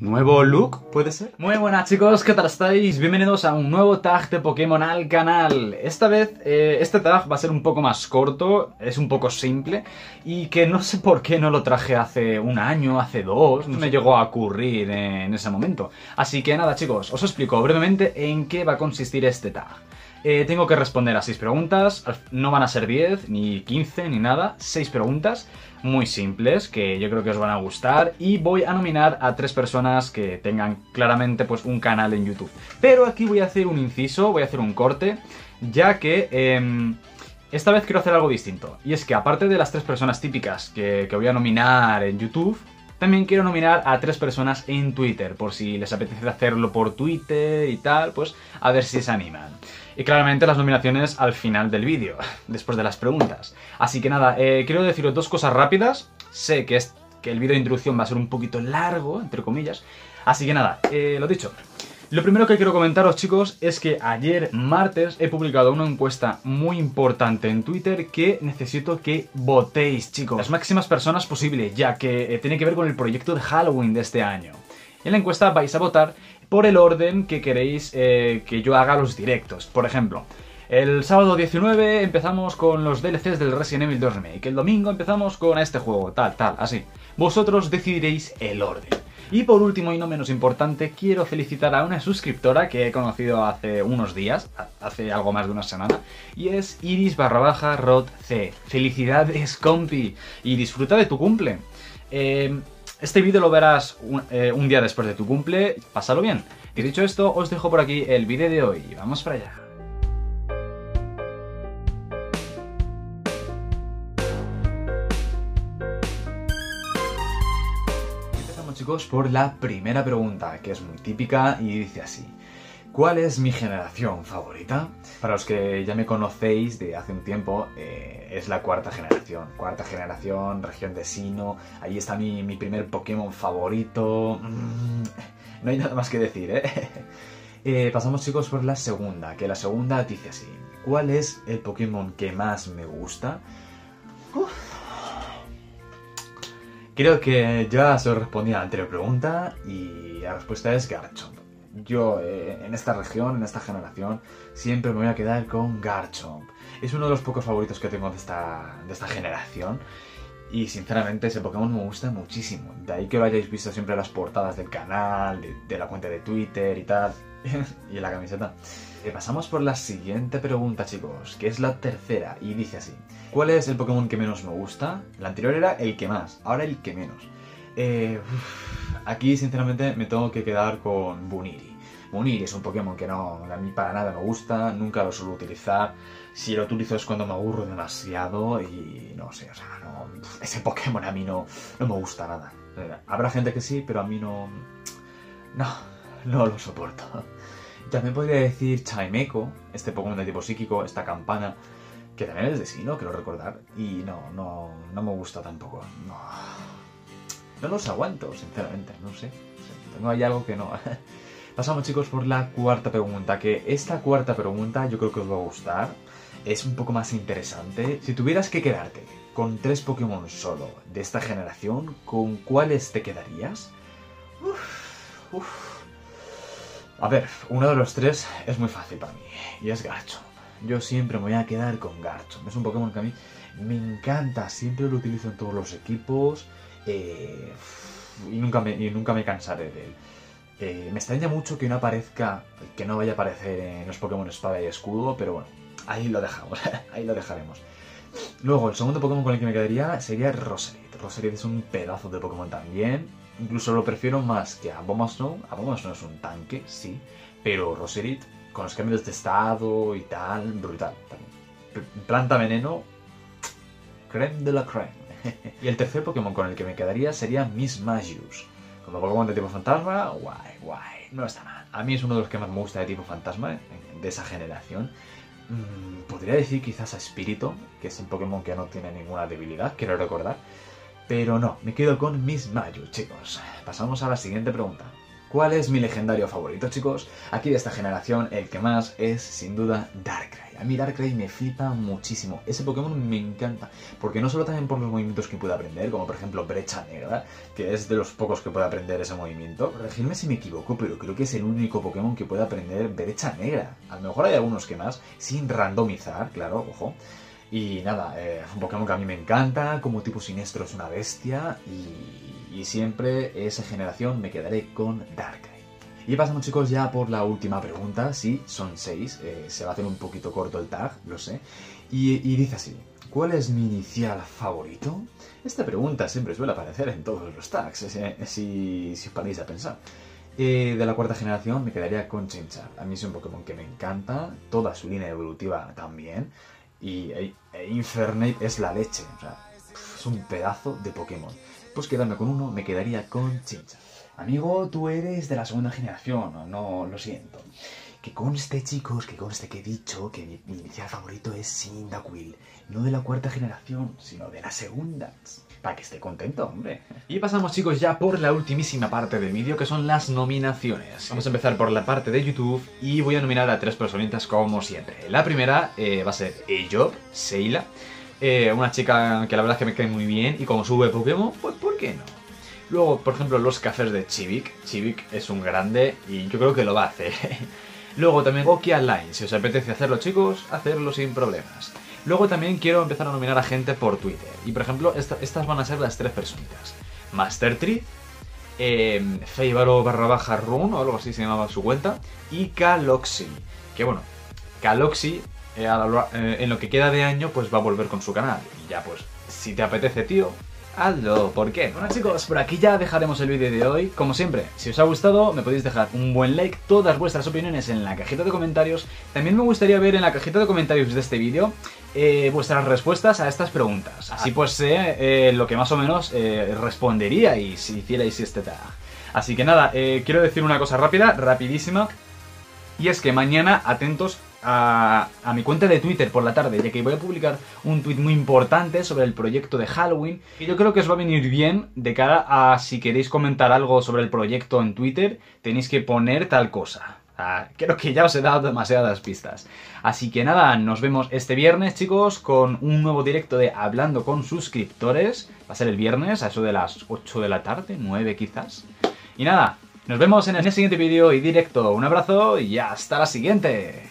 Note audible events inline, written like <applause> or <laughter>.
¿Nuevo look, puede ser? Muy buenas chicos, ¿qué tal estáis? Bienvenidos a un nuevo tag de Pokémon al canal. Esta vez, eh, este tag va a ser un poco más corto, es un poco simple, y que no sé por qué no lo traje hace un año, hace dos, no me llegó a ocurrir en ese momento. Así que nada chicos, os explico brevemente en qué va a consistir este tag. Eh, tengo que responder a 6 preguntas, no van a ser 10, ni 15, ni nada, 6 preguntas muy simples que yo creo que os van a gustar y voy a nominar a tres personas que tengan claramente pues un canal en YouTube. Pero aquí voy a hacer un inciso, voy a hacer un corte, ya que em, esta vez quiero hacer algo distinto. Y es que aparte de las tres personas típicas que, que voy a nominar en YouTube, también quiero nominar a tres personas en Twitter, por si les apetece hacerlo por Twitter y tal, pues a ver si se animan. Y claramente las nominaciones al final del vídeo, <laughs> después de las preguntas. Así que nada, eh, quiero deciros dos cosas rápidas. Sé que, es, que el vídeo de introducción va a ser un poquito largo, entre comillas. Así que nada, eh, lo dicho. Lo primero que quiero comentaros, chicos, es que ayer, martes, he publicado una encuesta muy importante en Twitter que necesito que votéis, chicos. Las máximas personas posibles, ya que eh, tiene que ver con el proyecto de Halloween de este año. En la encuesta vais a votar por el orden que queréis eh, que yo haga los directos. Por ejemplo, el sábado 19 empezamos con los DLCs del Resident Evil 2 Remake. El domingo empezamos con este juego, tal, tal, así. Vosotros decidiréis el orden. Y por último y no menos importante, quiero felicitar a una suscriptora que he conocido hace unos días, hace algo más de una semana, y es Iris barra baja Rod C. Felicidades, compi, y disfruta de tu cumple. Eh, este vídeo lo verás eh, un, día después de tu cumple, pásalo bien. Y dicho esto, os dejo por aquí el vídeo de hoy. Vamos para allá. Chicos por la primera pregunta, que es muy típica y dice así. ¿Cuál es mi generación favorita? Para los que ya me conocéis de hace un tiempo, eh, es la cuarta generación. Cuarta generación, región de Sino. Ahí está mi, primer Pokémon favorito. Mm, no hay nada más que decir, ¿eh? <laughs> ¿eh? Pasamos chicos por la segunda, que la segunda dice así. ¿Cuál es el Pokémon que más me gusta? Creo que ya se os respondí a la anterior pregunta y la respuesta es Garchomp. Yo eh, en esta región, en esta generación, siempre me voy a quedar con Garchomp. Es uno de los pocos favoritos que tengo de esta, de esta generación. Y sinceramente ese Pokémon me gusta muchísimo. De ahí que lo hayáis visto siempre en las portadas del canal, de, la cuenta de Twitter y tal. <laughs> y en la camiseta. Pasamos por la siguiente pregunta, chicos, que es la tercera, y dice así. ¿Cuál es el Pokémon que menos me gusta? La anterior era el que más, ahora el que menos. Eh, aquí, sinceramente, me tengo que quedar con Buniri. Buniri es un Pokémon que no, a mí para nada me gusta, nunca lo suelo utilizar. Si lo utilizo es cuando me aburro demasiado y no sé, o sea, no, ese Pokémon a mí no, no me gusta nada. Eh, habrá gente que sí, pero a mí no... No, no lo soporto. También podría decir Chaimeco, este Pokémon de tipo psíquico, esta campana, que también es de sí, ¿no? Quiero recordar. Y no, no, no me gusta tampoco. No, no los aguanto, sinceramente, no sé. Tengo ahí algo que no. <laughs> Pasamos chicos por la cuarta pregunta, que esta cuarta pregunta yo creo que os va a gustar. Es un poco más interesante. Si tuvieras que quedarte con tres Pokémon solo de esta generación, ¿con cuáles te quedarías? Uf, uf. A ver, uno de los tres es muy fácil para mí, y es Garchomp. Yo siempre me voy a quedar con Garchomp. Es un Pokémon que a mí me encanta, siempre lo utilizo en todos los equipos, eh, y, nunca me, nunca me cansaré de él. Eh, me extraña mucho que no aparezca, que no vaya a aparecer en los Pokémon Espada y Escudo, pero bueno, ahí lo dejamos, <laughs> ahí lo dejaremos. Luego, el segundo Pokémon con el que me quedaría sería Roserid. Roserid es un pedazo de Pokémon también, Incluso lo prefiero más que a Abomasnow. Abomasnow es un tanque, sí, pero Roserit, con los cambios de estado y tal, brutal. Planta veneno, creme de la creme. <laughs> y el tercer Pokémon con el que me quedaría sería Miss Magius. Como Pokémon de tipo fantasma, guay, guay, no está mal. A mí es uno de los que más me gusta de tipo fantasma, de esa generación. Mm, podría decir quizás a Espíritu, que es un Pokémon que no tiene ninguna debilidad, quiero recordar. Pero no, me quedo con Miss Mayu, chicos. Pasamos a la siguiente pregunta. ¿Cuál es mi legendario favorito, chicos? Aquí de esta generación, el que más es, sin duda, Darkrai. A mí Darkrai me flipa muchísimo. Ese Pokémon me encanta. Porque no solo también por los movimientos que puede aprender, como por ejemplo Brecha Negra, que es de los pocos que puede aprender ese movimiento. Corregidme si me equivoco, pero creo que es el único Pokémon que puede aprender Brecha Negra. A lo mejor hay algunos que más, sin randomizar, claro, ojo. Y nada, eh, un Pokémon que a mí me encanta, como tipo siniestro es una bestia y, siempre esa generación me quedaré con Darkrai. Y pasamos chicos ya por la última pregunta, sí, son seis, eh, se va a hacer un poquito corto el tag, lo sé. Y, dice así, ¿cuál es mi inicial favorito? Esta pregunta siempre suele aparecer en todos los tags, eh, si, si os paráis a pensar. Eh, de la cuarta generación me quedaría con Chinchar. A mí es un Pokémon que me encanta, toda su línea evolutiva también. Y e, e Infernape es la leche, o sea, es un pedazo de Pokémon. Pues quedarme con uno, me quedaría con Chinchar. Amigo, tú eres de la segunda generación, no, lo siento. Que conste, chicos, que conste que he dicho que mi, mi inicial favorito es Cyndaquil. No de la cuarta generación, sino de la segunda. Para que esté contento, hombre. Y pasamos, chicos, ya por la ultimísima parte del vídeo, que son las nominaciones. Vamos a empezar por la parte de YouTube y voy a nominar a tres personitas como siempre. La primera eh, va a ser Ejob, Seila. Eh, una chica que la verdad es que me cae muy bien y como sube Pokémon, pues ¿por qué no? Luego, por ejemplo, los cafés de Chivik. Chivik es un grande y yo creo que lo va a hacer. <laughs> Luego también Okia Line. Si os apetece hacerlo, chicos, hacerlo sin problemas. Luego también quiero empezar a nominar a gente por Twitter. Y por ejemplo, estas van a ser las tres personitas. Master Tree, eh, Feibaro barra baja run o algo así se llamaba su cuenta. Y Caloxy. Que bueno, Caloxy eh, eh, en lo que queda de año pues va a volver con su canal. Y ya pues, si te apetece tío, hazlo, ¿por qué? Bueno chicos, por aquí ya dejaremos el vídeo de hoy. Como siempre, si os ha gustado, me podéis dejar un buen like, todas vuestras opiniones en la cajita de comentarios. También me gustaría ver en la cajita de comentarios de este vídeo eh, vuestras respuestas a estas preguntas. Así pues sé eh, lo que más o menos eh, responderíais si hicierais este tag. Así que nada, eh, quiero decir una cosa rápida, rapidísima. Y es que mañana, atentos a, mi cuenta de Twitter por la tarde, ya que voy a publicar un tweet muy importante sobre el proyecto de Halloween. Y yo creo que os va a venir bien de cara a si queréis comentar algo sobre el proyecto en Twitter, tenéis que poner tal cosa. Creo que ya os he dado demasiadas pistas. Así que nada, nos vemos este viernes, chicos, con un nuevo directo de Hablando con suscriptores. Va a ser el viernes, a eso de las 8 de la tarde, 9 quizás. Y nada, nos vemos en el siguiente vídeo y directo. Un abrazo y hasta la siguiente.